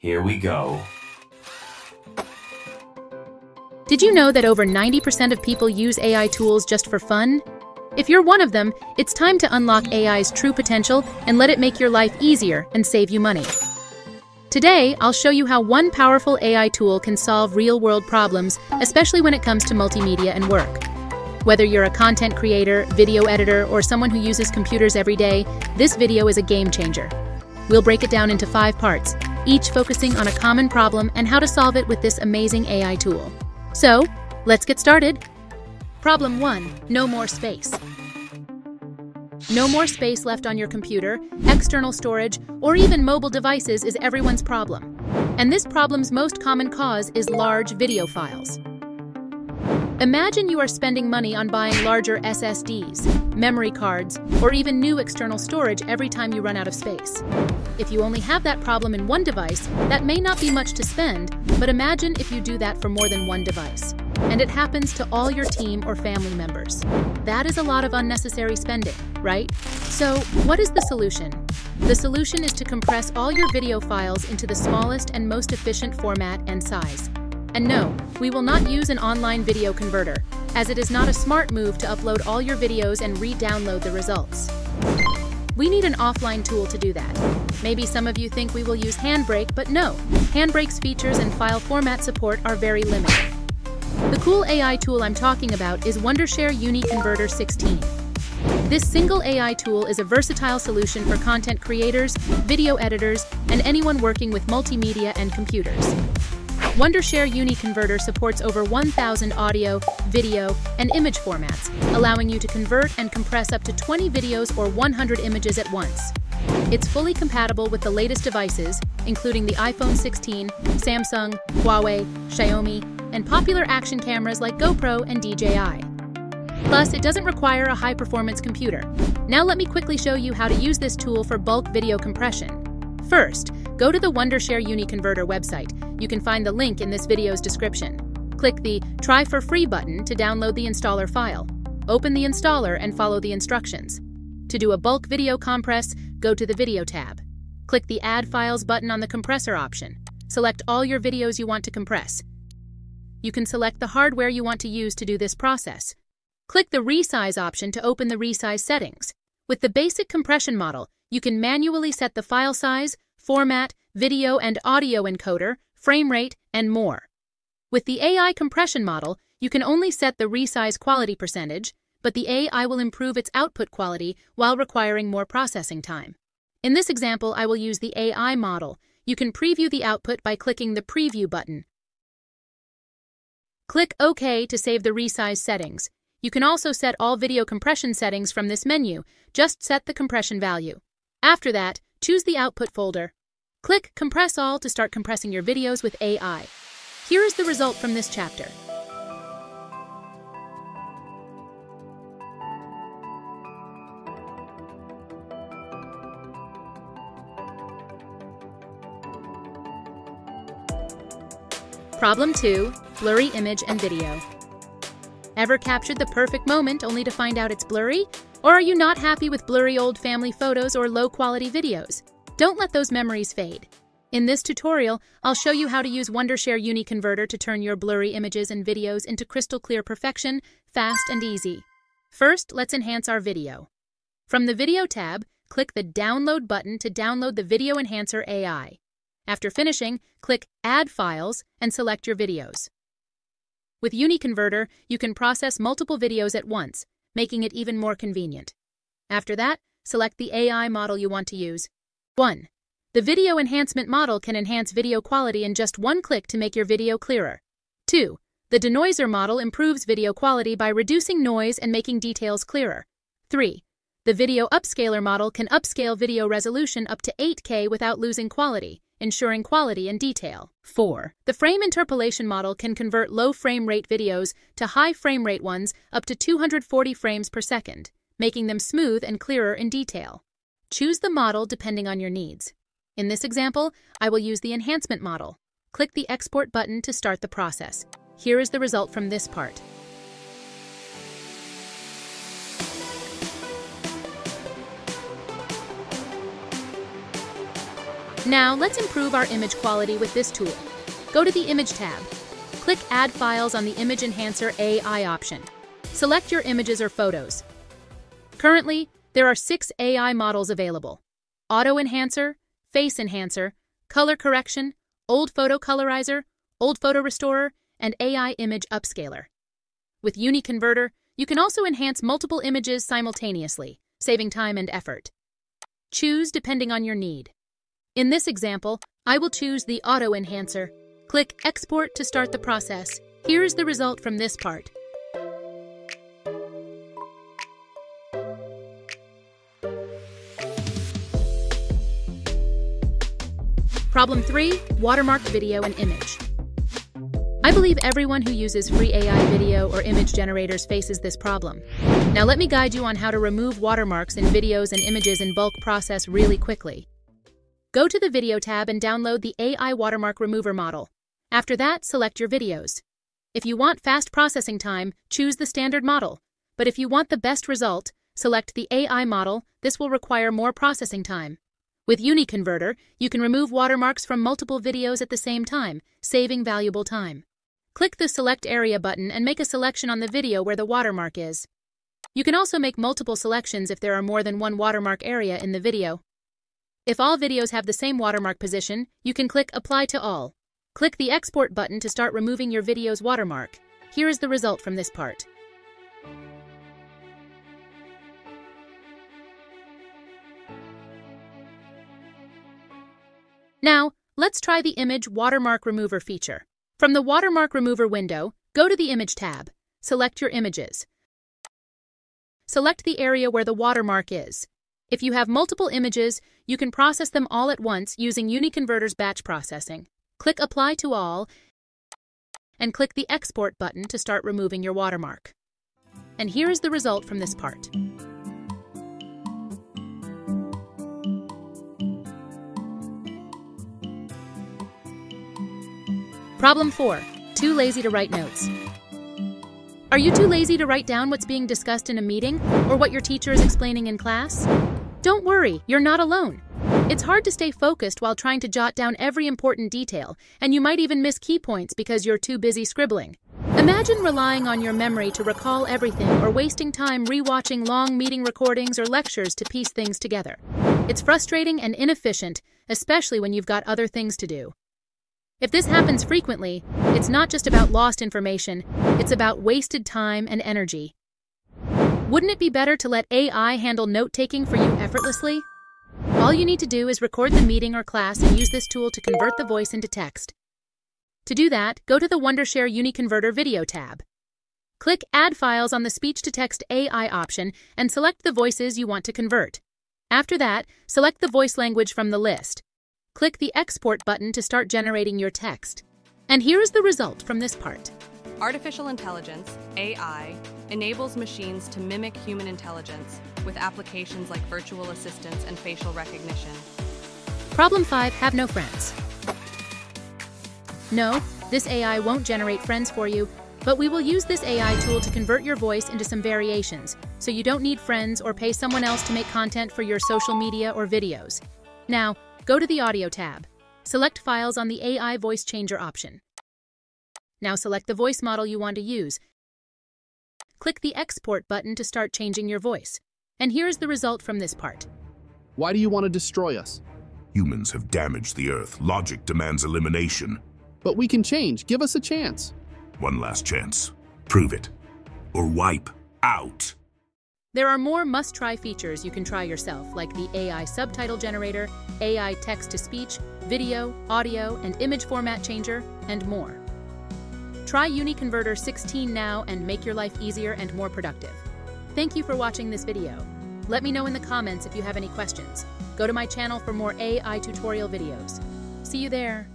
Here we go. Did you know that over 90% of people use AI tools just for fun? If you're one of them, it's time to unlock AI's true potential and let it make your life easier and save you money. Today, I'll show you how one powerful AI tool can solve real-world problems, especially when it comes to multimedia and work. Whether you're a content creator, video editor, or someone who uses computers every day, this video is a game changer. We'll break it down into five parts, each focusing on a common problem and how to solve it with this amazing AI tool. So, let's get started. Problem 1. No more space. No more space left on your computer, external storage, or even mobile devices is everyone's problem. And this problem's most common cause is large video files. Imagine you are spending money on buying larger SSDs, memory cards, or even new external storage every time you run out of space. If you only have that problem in one device, that may not be much to spend, but imagine if you do that for more than one device. And it happens to all your team or family members. That is a lot of unnecessary spending, right? So, what is the solution? The solution is to compress all your video files into the smallest and most efficient format and size. And no, we will not use an online video converter, as it is not a smart move to upload all your videos and re-download the results. We need an offline tool to do that. Maybe some of you think we will use Handbrake, but no. Handbrake's features and file format support are very limited. The cool AI tool I'm talking about is Wondershare UniConverter 16. This single AI tool is a versatile solution for content creators, video editors, and anyone working with multimedia and computers. Wondershare UniConverter supports over 1,000 audio, video, and image formats, allowing you to convert and compress up to 20 videos or 100 images at once. It's fully compatible with the latest devices, including the iPhone 16, Samsung, Huawei, Xiaomi, and popular action cameras like GoPro and DJI. Plus, it doesn't require a high-performance computer. Now let me quickly show you how to use this tool for bulk video compression. First, go to the Wondershare UniConverter website. You can find the link in this video's description. Click the Try for Free button to download the installer file. Open the installer and follow the instructions. To do a bulk video compress, go to the Video tab. Click the Add Files button on the compressor option. Select all your videos you want to compress. You can select the hardware you want to use to do this process. Click the Resize option to open the resize settings. With the basic compression model, you can manually set the file size, format, video and audio encoder, frame rate, and more. With the AI compression model, you can only set the resize quality percentage, but the AI will improve its output quality while requiring more processing time. In this example, I will use the AI model. You can preview the output by clicking the Preview button. Click OK to save the resize settings. You can also set all video compression settings from this menu. Just set the compression value. After that, choose the Output folder. Click Compress All to start compressing your videos with AI. Here is the result from this chapter. Problem 2. Blurry image and video. Ever captured the perfect moment only to find out it's blurry? Or are you not happy with blurry old family photos or low-quality videos? Don't let those memories fade. In this tutorial, I'll show you how to use Wondershare UniConverter to turn your blurry images and videos into crystal clear perfection, fast and easy. First, let's enhance our video. From the Video tab, click the Download button to download the Video Enhancer AI. After finishing, click Add Files and select your videos. With UniConverter, you can process multiple videos at once, making it even more convenient. After that, select the AI model you want to use. 1. The video enhancement model can enhance video quality in just one click to make your video clearer. 2. The denoiser model improves video quality by reducing noise and making details clearer. 3. The video upscaler model can upscale video resolution up to 8K without losing quality ensuring quality and detail. 4. The frame interpolation model can convert low frame rate videos to high frame rate ones up to 240 frames per second, making them smooth and clearer in detail. Choose the model depending on your needs. In this example, I will use the enhancement model. Click the export button to start the process. Here is the result from this part. Now, let's improve our image quality with this tool. Go to the Image tab. Click Add Files on the Image Enhancer AI option. Select your images or photos. Currently, there are six AI models available. Auto Enhancer, Face Enhancer, Color Correction, Old Photo Colorizer, Old Photo Restorer, and AI Image Upscaler. With UniConverter, you can also enhance multiple images simultaneously, saving time and effort. Choose depending on your need. In this example, I will choose the Auto Enhancer. Click Export to start the process. Here is the result from this part. Problem 3. Watermarked video and image. I believe everyone who uses free AI video or image generators faces this problem. Now let me guide you on how to remove watermarks in videos and images in bulk process really quickly. Go to the Video tab and download the AI Watermark Remover model. After that, select your videos. If you want fast processing time, choose the standard model. But if you want the best result, select the AI model. This will require more processing time. With UniConverter, you can remove watermarks from multiple videos at the same time, saving valuable time. Click the Select Area button and make a selection on the video where the watermark is. You can also make multiple selections if there are more than one watermark area in the video. If all videos have the same watermark position, you can click Apply to All. Click the Export button to start removing your video's watermark. Here is the result from this part. Now, let's try the Image Watermark Remover feature. From the Watermark Remover window, go to the Image tab. Select your images. Select the area where the watermark is. If you have multiple images, you can process them all at once using UniConverter's batch processing. Click Apply to All and click the Export button to start removing your watermark. And here is the result from this part. Problem 4. Too lazy to write notes. Are you too lazy to write down what's being discussed in a meeting or what your teacher is explaining in class? Don't worry, you're not alone. It's hard to stay focused while trying to jot down every important detail, and you might even miss key points because you're too busy scribbling. Imagine relying on your memory to recall everything or wasting time rewatching long meeting recordings or lectures to piece things together. It's frustrating and inefficient, especially when you've got other things to do. If this happens frequently, it's not just about lost information, it's about wasted time and energy. Wouldn't it be better to let AI handle note-taking for you effortlessly? All you need to do is record the meeting or class and use this tool to convert the voice into text. To do that, go to the Wondershare UniConverter Video tab. Click Add Files on the Speech-to-Text AI option and select the voices you want to convert. After that, select the voice language from the list. Click the Export button to start generating your text. And here is the result from this part. Artificial intelligence, AI, enables machines to mimic human intelligence with applications like virtual assistants and facial recognition. Problem 5. Have no friends. No, this AI won't generate friends for you, but we will use this AI tool to convert your voice into some variations, so you don't need friends or pay someone else to make content for your social media or videos. Now, Go to the Audio tab. Select Files on the AI Voice Changer option. Now select the voice model you want to use. Click the Export button to start changing your voice. And here's the result from this part. Why do you want to destroy us? Humans have damaged the Earth. Logic demands elimination. But we can change. Give us a chance. One last chance. Prove it. Or wipe out. There are more must-try features you can try yourself, like the AI subtitle generator, AI text-to-speech, video, audio, and image format changer, and more. Try UniConverter 16 now and make your life easier and more productive. Thank you for watching this video. Let me know in the comments if you have any questions. Go to my channel for more AI tutorial videos. See you there.